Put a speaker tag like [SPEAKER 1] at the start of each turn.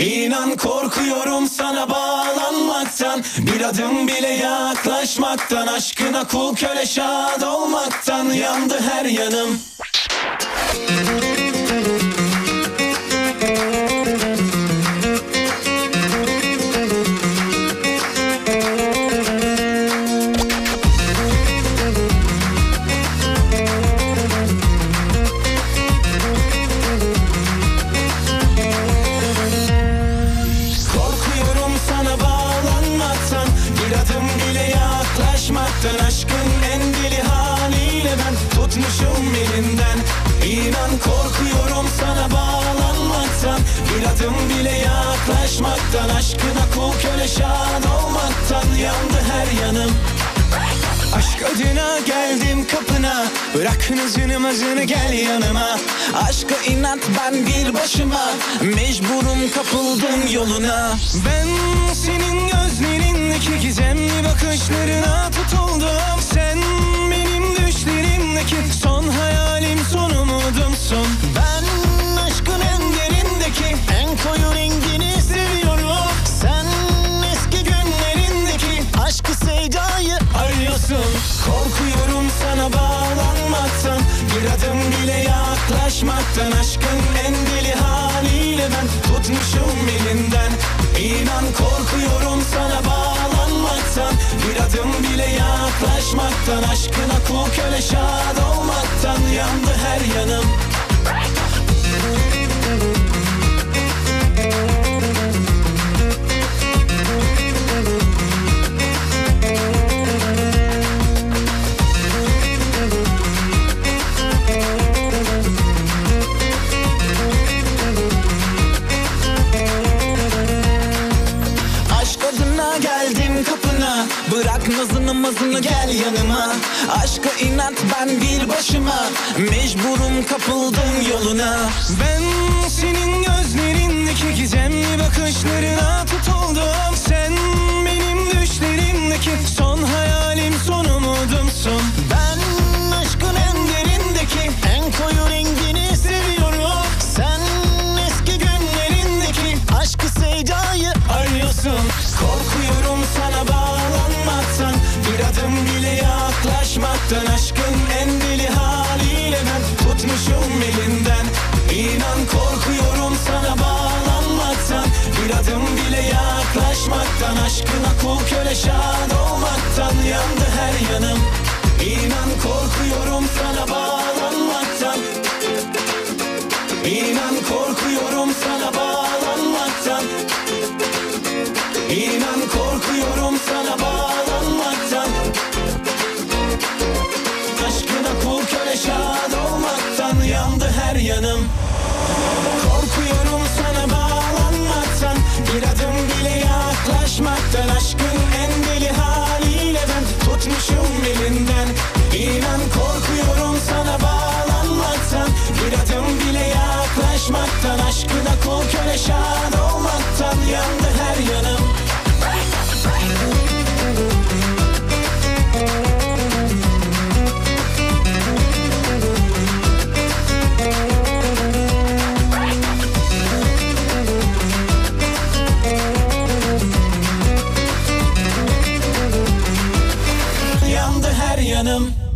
[SPEAKER 1] İnan korkuyorum sana bağlanmaktan. Bir adım bile yaklaşmaktan. Aşkına kul köle şad olmaktan. Yandı her yanım İnan korkuyorum sana bağlanmaktan. Bir adım bile yaklaşmaktan Aşkına kul köle şad olmaktan. Yandı her yanım. Aşk adına geldim kapına. Bırak nazını mazını gel yanıma. Aşka inat ben bir başıma. Mecburum kapıldım yoluna. Ben senin gözlerindeki gizemli bakışlarına tutuldum arıyorsun Korkuyorum sana bağlanmaktan. Bir adım bile yaklaşmaktan. Aşkın en deli haliyle ben tutmuşum elinden. İnan korkuyorum sana bağlanmaktan. Bir adım bile yaklaşmaktan. Aşkına kul köle şad olmaktan. Yandı her yanım Mazını gel yanıma. Aşka inat ben bir başıma. Mecburum kapıldım yoluna. Ben Aşkına kul köle şad olmaktan Yandı her yanım. İnan korkuyorum sana bağlanmaktan. İnan korkuyorum sana bağlanmaktan. İnan olmaktan Aşkına kol köle şan olmaktan Yandı her yanım. Yandı her yanım.